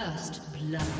First blood.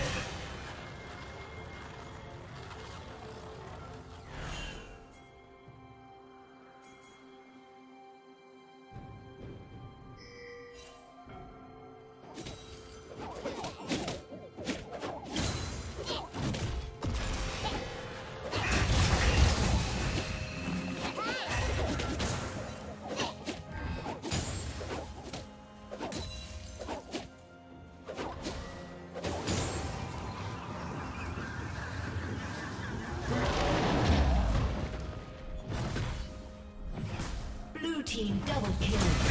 Kill.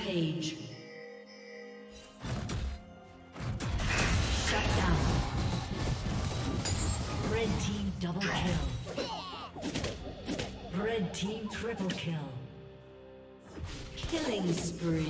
Rampage. Shut down. Red team double kill. Red team triple kill. Killing spree.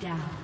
Down.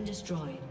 Been destroyed.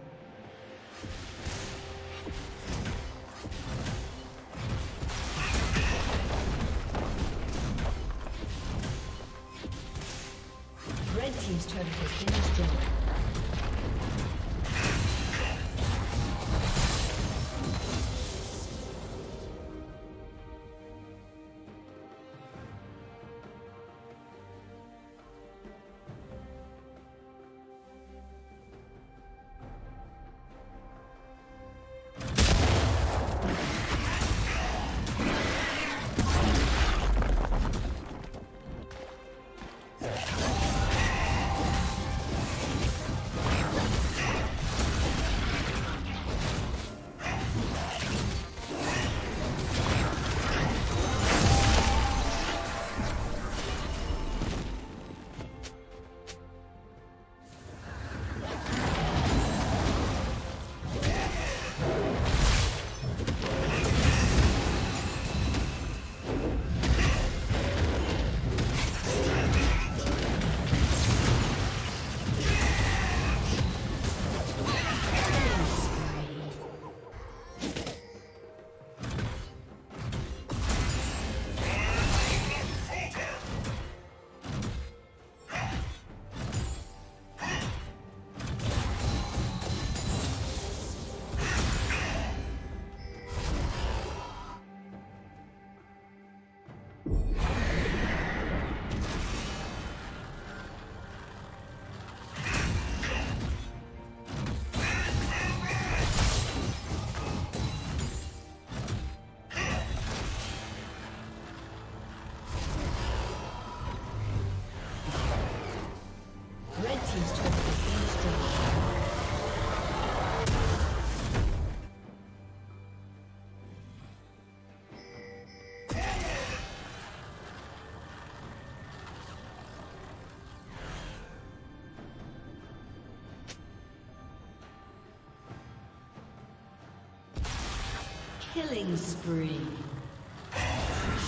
Killing spree.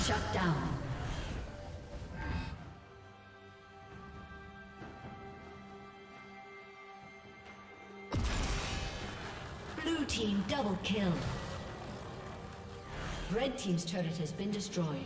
Shut down. Blue team double kill. Red team's turret has been destroyed.